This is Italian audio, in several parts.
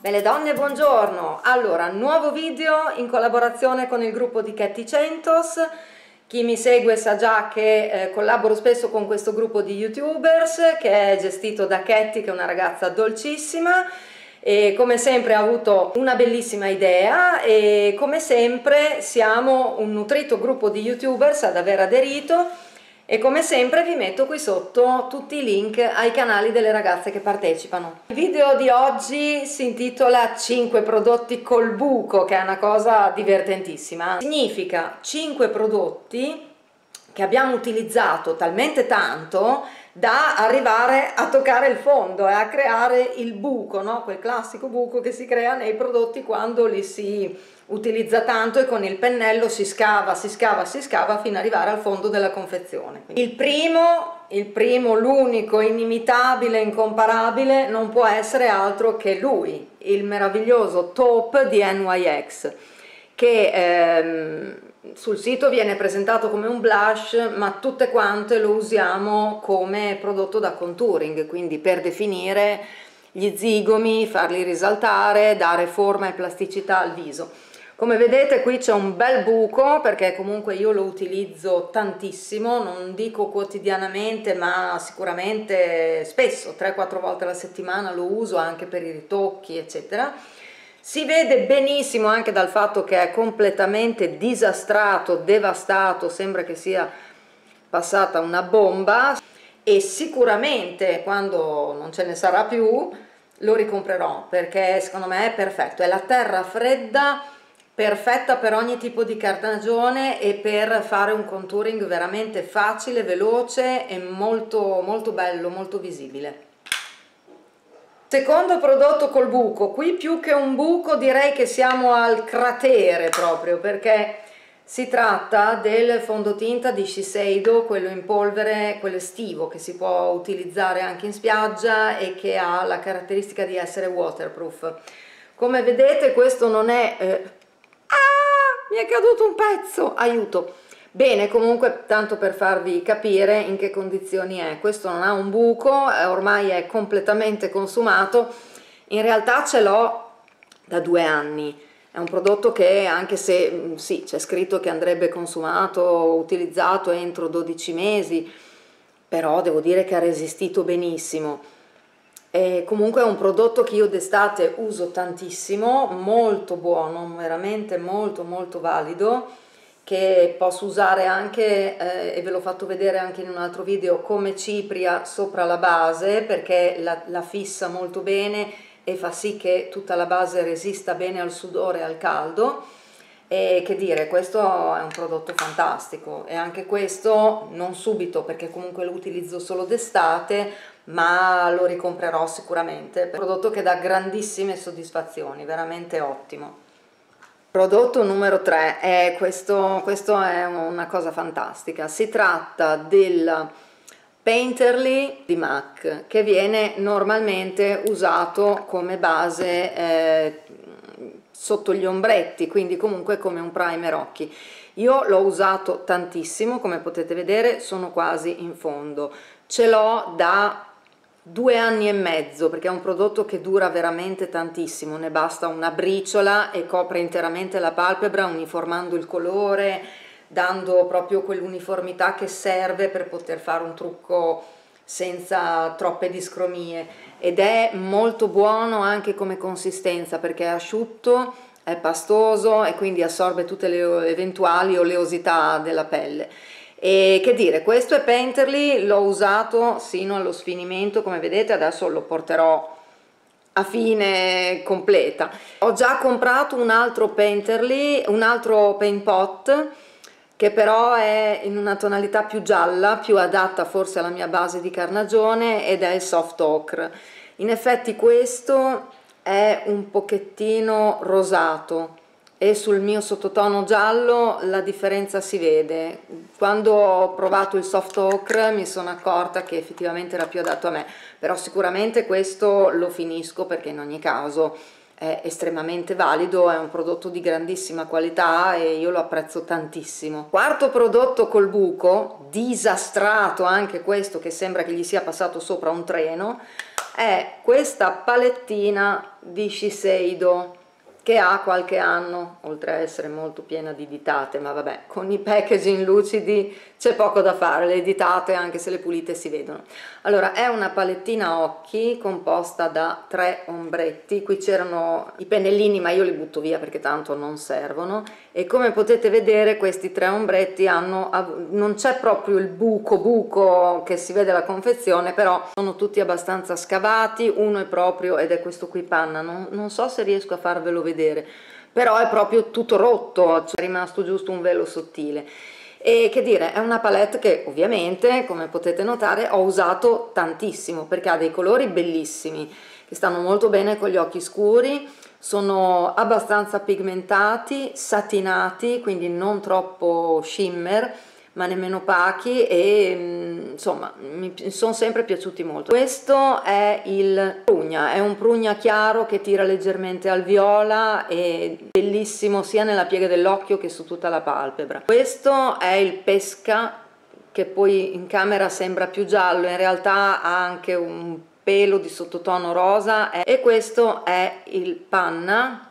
Belle donne, buongiorno! Allora, nuovo video in collaborazione con il gruppo di Ketty Centos. Chi mi segue sa già che eh, collaboro spesso con questo gruppo di youtubers che è gestito da Ketty, che è una ragazza dolcissima e come sempre ha avuto una bellissima idea e come sempre siamo un nutrito gruppo di youtubers ad aver aderito e come sempre vi metto qui sotto tutti i link ai canali delle ragazze che partecipano. Il video di oggi si intitola 5 prodotti col buco che è una cosa divertentissima. Significa 5 prodotti che abbiamo utilizzato talmente tanto da arrivare a toccare il fondo e a creare il buco, no? quel classico buco che si crea nei prodotti quando li si utilizza tanto e con il pennello si scava, si scava, si scava fino ad arrivare al fondo della confezione. Il primo, il primo, l'unico, inimitabile, incomparabile non può essere altro che lui, il meraviglioso Taupe di NYX che ehm, sul sito viene presentato come un blush ma tutte quante lo usiamo come prodotto da contouring quindi per definire gli zigomi, farli risaltare, dare forma e plasticità al viso come vedete qui c'è un bel buco perché comunque io lo utilizzo tantissimo non dico quotidianamente ma sicuramente spesso 3-4 volte alla settimana lo uso anche per i ritocchi eccetera. Si vede benissimo anche dal fatto che è completamente disastrato, devastato, sembra che sia passata una bomba e sicuramente quando non ce ne sarà più lo ricomprerò perché secondo me è perfetto, è la terra fredda perfetta per ogni tipo di carnagione e per fare un contouring veramente facile, veloce e molto molto bello, molto visibile. Secondo prodotto col buco, qui più che un buco direi che siamo al cratere proprio perché si tratta del fondotinta di Shiseido, quello in polvere, quello estivo che si può utilizzare anche in spiaggia e che ha la caratteristica di essere waterproof. Come vedete questo non è... Eh... Ah! Mi è caduto un pezzo! Aiuto! Bene, comunque tanto per farvi capire in che condizioni è, questo non ha un buco, eh, ormai è completamente consumato, in realtà ce l'ho da due anni, è un prodotto che anche se mm, sì, c'è scritto che andrebbe consumato, utilizzato entro 12 mesi, però devo dire che ha resistito benissimo. E comunque è un prodotto che io d'estate uso tantissimo, molto buono, veramente molto molto valido che posso usare anche, eh, e ve l'ho fatto vedere anche in un altro video, come cipria sopra la base perché la, la fissa molto bene e fa sì che tutta la base resista bene al sudore e al caldo. E che dire, questo è un prodotto fantastico. E anche questo non subito perché comunque lo utilizzo solo d'estate ma lo ricomprerò sicuramente, un prodotto che dà grandissime soddisfazioni, veramente ottimo. Prodotto numero 3, è questo, questo è una cosa fantastica, si tratta del Painterly di MAC che viene normalmente usato come base eh, sotto gli ombretti, quindi comunque come un primer occhi. Io l'ho usato tantissimo, come potete vedere sono quasi in fondo, ce l'ho da due anni e mezzo perché è un prodotto che dura veramente tantissimo ne basta una briciola e copre interamente la palpebra uniformando il colore dando proprio quell'uniformità che serve per poter fare un trucco senza troppe discromie. Ed è molto buono anche come consistenza perché è asciutto è pastoso e quindi assorbe tutte le eventuali oleosità della pelle e che dire, questo è Painterly, l'ho usato sino allo sfinimento, come vedete adesso lo porterò a fine completa. Ho già comprato un altro Painterly, un altro Paint Pot, che però è in una tonalità più gialla, più adatta forse alla mia base di carnagione ed è il Soft Ocre. In effetti questo è un pochettino rosato, e sul mio sottotono giallo la differenza si vede. Quando ho provato il soft ocre mi sono accorta che effettivamente era più adatto a me, però sicuramente questo lo finisco perché in ogni caso è estremamente valido, è un prodotto di grandissima qualità e io lo apprezzo tantissimo. Quarto prodotto col buco, disastrato anche questo che sembra che gli sia passato sopra un treno, è questa palettina di Shiseido che ha qualche anno, oltre a essere molto piena di ditate, ma vabbè, con i packaging lucidi c'è poco da fare, le ditate anche se le pulite si vedono. Allora, è una palettina occhi composta da tre ombretti, qui c'erano i pennellini ma io li butto via perché tanto non servono. E come potete vedere questi tre ombretti hanno, non c'è proprio il buco buco che si vede alla confezione, però sono tutti abbastanza scavati, uno è proprio, ed è questo qui panna, non, non so se riesco a farvelo vedere vedere, però è proprio tutto rotto, cioè è rimasto giusto un velo sottile. E che dire, è una palette che ovviamente, come potete notare, ho usato tantissimo perché ha dei colori bellissimi che stanno molto bene con gli occhi scuri, sono abbastanza pigmentati, satinati, quindi non troppo shimmer, ma nemmeno opachi e mm, insomma mi sono sempre piaciuti molto. Questo è il prugna, è un prugna chiaro che tira leggermente al viola e bellissimo sia nella piega dell'occhio che su tutta la palpebra. Questo è il pesca che poi in camera sembra più giallo, in realtà ha anche un pelo di sottotono rosa e questo è il panna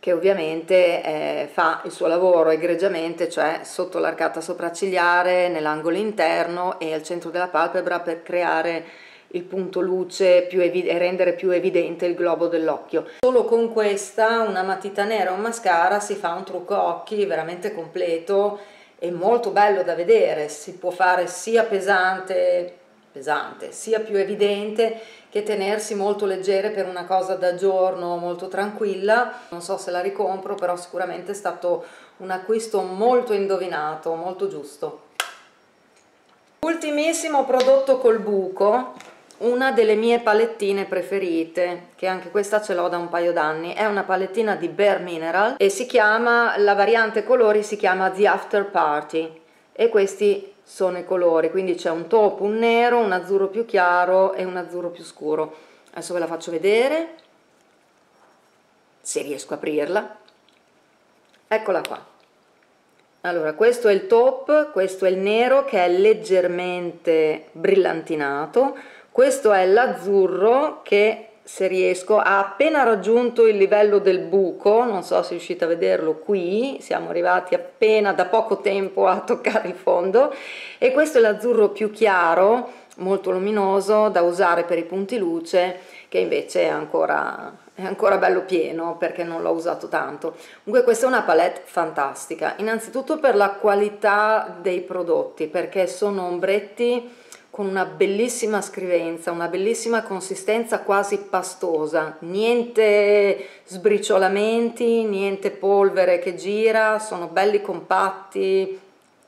che ovviamente eh, fa il suo lavoro egregiamente, cioè sotto l'arcata sopraccigliare, nell'angolo interno e al centro della palpebra per creare il punto luce e rendere più evidente il globo dell'occhio. Solo con questa, una matita nera o un mascara, si fa un trucco occhi veramente completo e molto bello da vedere, si può fare sia pesante, pesante. Sia più evidente che tenersi molto leggere per una cosa da giorno molto tranquilla. Non so se la ricompro però sicuramente è stato un acquisto molto indovinato molto giusto. Ultimissimo prodotto col buco una delle mie palettine preferite che anche questa ce l'ho da un paio d'anni. È una palettina di Bare Mineral e si chiama la variante colori si chiama The After Party. E questi sono i colori quindi c'è un taupe, un nero, un azzurro più chiaro e un azzurro più scuro. Adesso ve la faccio vedere se riesco a aprirla. Eccola qua. Allora questo è il taupe, questo è il nero che è leggermente brillantinato. Questo è l'azzurro che se riesco ha appena raggiunto il livello del buco non so se riuscite a vederlo qui siamo arrivati appena da poco tempo a toccare il fondo e questo è l'azzurro più chiaro molto luminoso da usare per i punti luce che invece è ancora, è ancora bello pieno perché non l'ho usato tanto. Comunque questa è una palette fantastica innanzitutto per la qualità dei prodotti perché sono ombretti con una bellissima scrivenza, una bellissima consistenza quasi pastosa, niente sbriciolamenti, niente polvere che gira, sono belli compatti,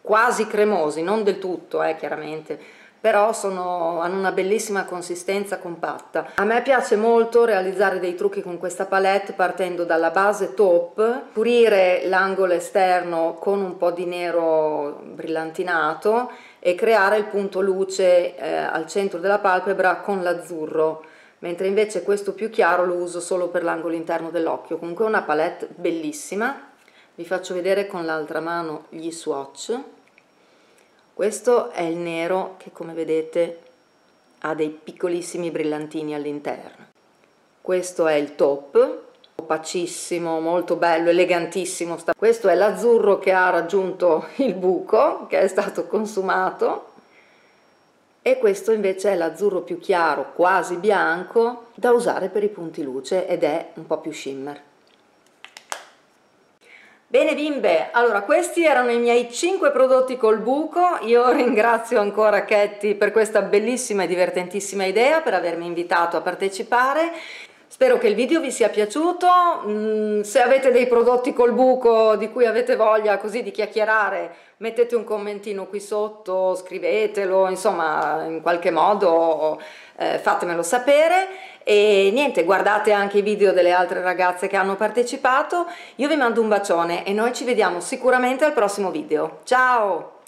quasi cremosi, non del tutto eh, chiaramente, però sono, hanno una bellissima consistenza compatta. A me piace molto realizzare dei trucchi con questa palette partendo dalla base top, pulire l'angolo esterno con un po' di nero brillantinato e creare il punto luce eh, al centro della palpebra con l'azzurro. Mentre invece questo più chiaro lo uso solo per l'angolo interno dell'occhio. Comunque è una palette bellissima. Vi faccio vedere con l'altra mano gli swatch. Questo è il nero che come vedete ha dei piccolissimi brillantini all'interno. Questo è il top opacissimo, molto bello, elegantissimo. Questo è l'azzurro che ha raggiunto il buco, che è stato consumato, e questo invece è l'azzurro più chiaro, quasi bianco, da usare per i punti luce ed è un po' più shimmer. Bene bimbe, allora questi erano i miei 5 prodotti col buco, io ringrazio ancora Ketty per questa bellissima e divertentissima idea, per avermi invitato a partecipare Spero che il video vi sia piaciuto, mm, se avete dei prodotti col buco di cui avete voglia così di chiacchierare mettete un commentino qui sotto, scrivetelo, insomma in qualche modo eh, fatemelo sapere. E niente guardate anche i video delle altre ragazze che hanno partecipato, io vi mando un bacione e noi ci vediamo sicuramente al prossimo video, ciao!